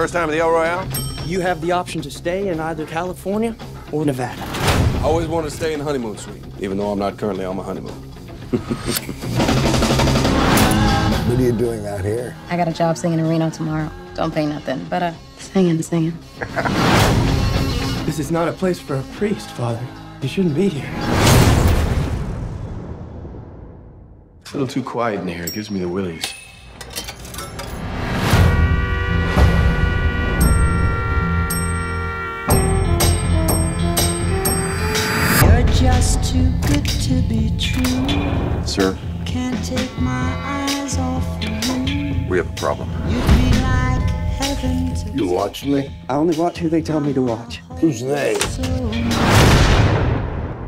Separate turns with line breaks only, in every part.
First time at the El Royale?
You have the option to stay in either California or Nevada.
I always want to stay in the honeymoon suite, even though I'm not currently on my honeymoon.
What are you doing out here?
I got a job singing in Reno tomorrow. Don't pay nothing, but uh, singing, singing.
This is not a place for a priest, Father. You shouldn't be here.
It's a little too quiet in here. It gives me the willies.
You're just too good to be true.
Sir,
Can't take my eyes off you.
we have a problem.
You'd be like heaven to
You watch me?
I only watch who they tell me to watch.
Who's they?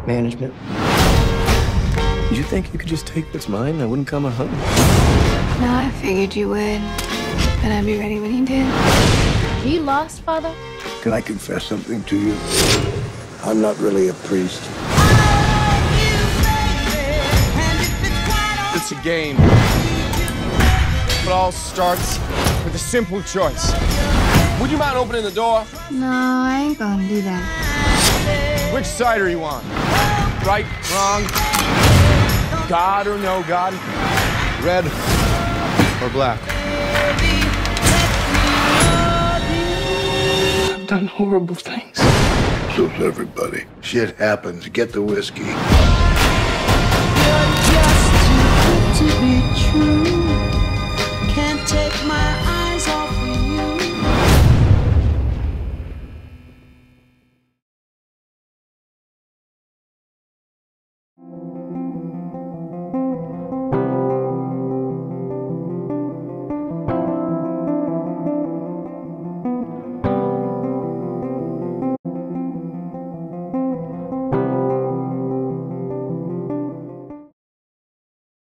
Management.
You think you could just take what's mine? I wouldn't come a hunting.
No, I figured you would. But I'd be ready when you did.
You lost, Father?
Can I confess something to you? I'm not really a priest.
It's a game. It all starts with a simple choice. Would you mind opening the door?
No, I ain't gonna do that.
Which side are you on? Right, wrong, God or no God? Red or black?
I've done horrible things.
So's everybody. Shit happens. Get the whiskey.